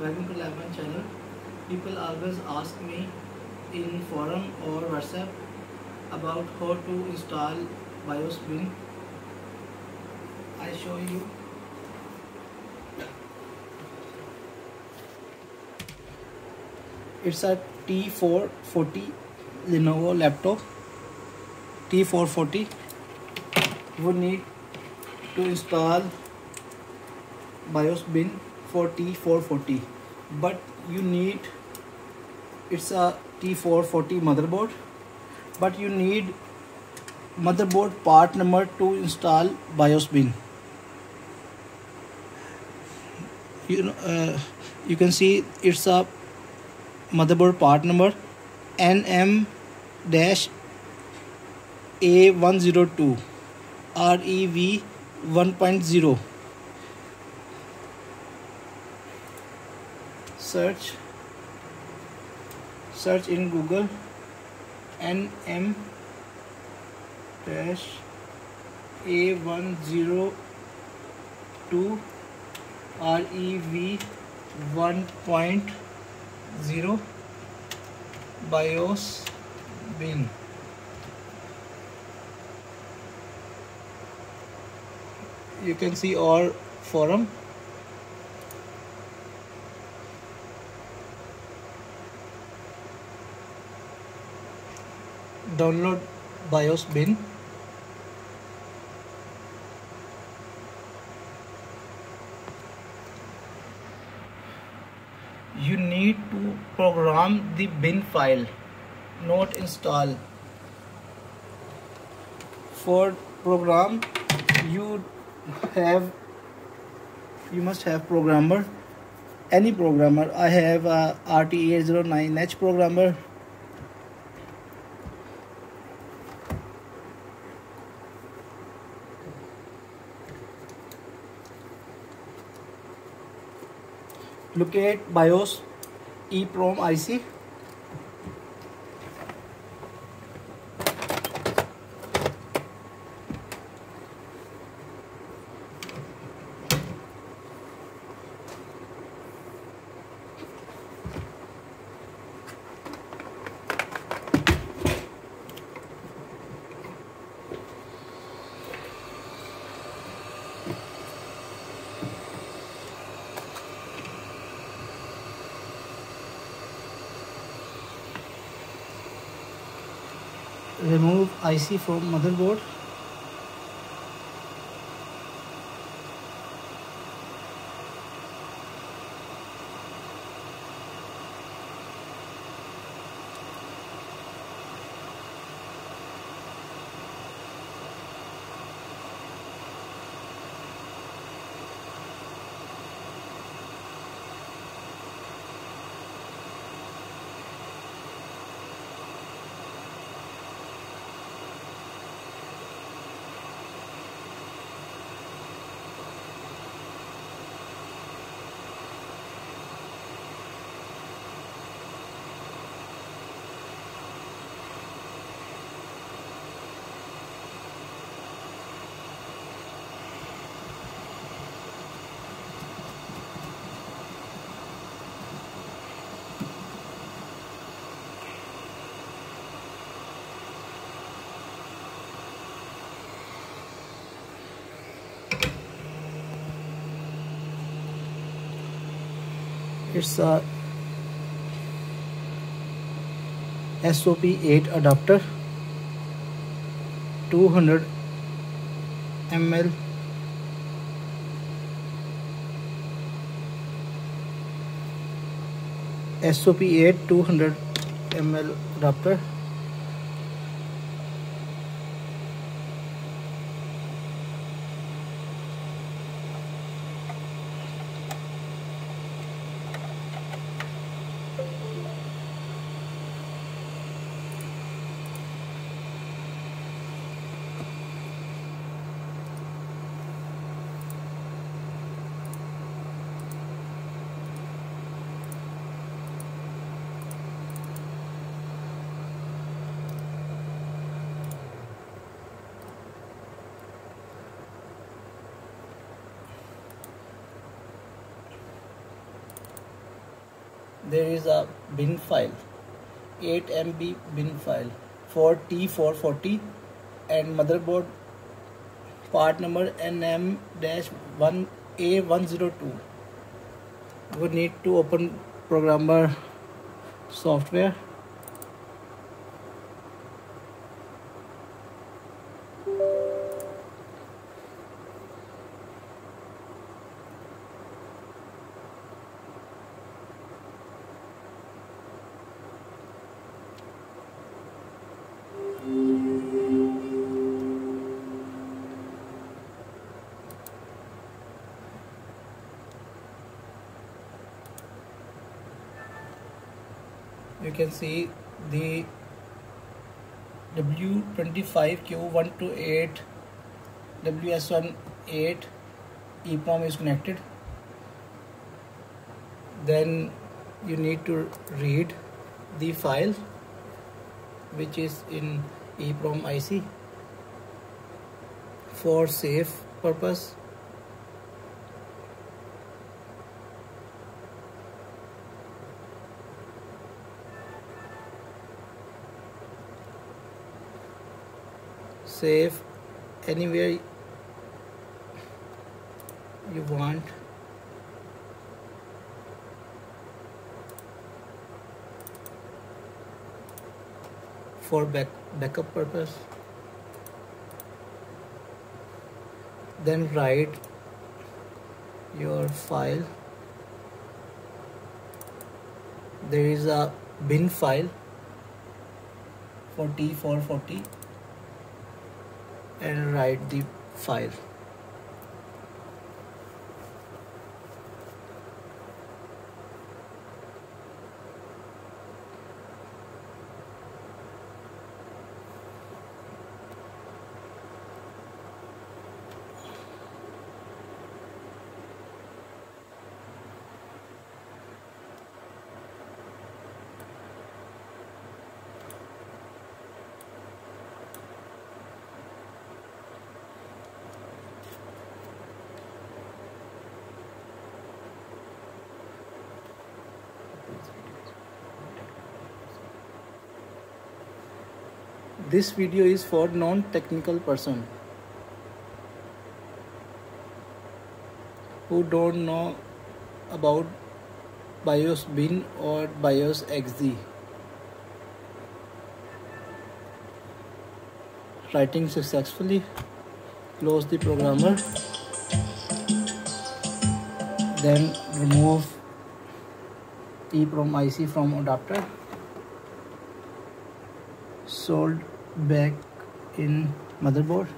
Welcome to life channel people always ask me in forum or WhatsApp about how to install BIOS bin I show you it's a T four forty Lenovo laptop T four forty we need to install BIOS bin for T440 but you need it's a T440 motherboard. But you need motherboard part number to install BIOS bin. You know uh, you can see it's a motherboard part number NM dash A102 REV 1.0 search. Search in google. Nm dash a102 rev 1.0 bios bin. You can see our forum download BIOS bin. You need to program the bin file. Not install. For program you have you must have programmer. Any programmer. I have a RT809H programmer locate BIOS EEPROM IC remove IC from motherboard it's a SOP 8 adapter 200 ml SOP 8 200 ml adapter there is a bin file 8 MB bin file for T440 and motherboard part number NM-1A102 we need to open programmer software you can see the W25Q128 WS18 EEPROM is connected. Then you need to read the file which is in EEPROM IC for safe purpose save anywhere you want. For back backup purpose. Then write your file. There is a bin file for T440 and write the file this video is for non-technical person who don't know about BIOS bin or BIOS XZ writing successfully. Close the programmer. Then remove EEPROM IC from adapter. Sold back in motherboard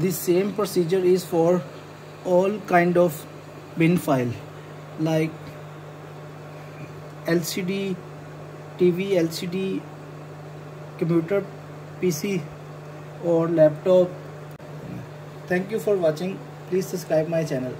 the same procedure is for all kind of bin file like LCD TV LCD computer PC or laptop. Thank you for watching. Please subscribe my channel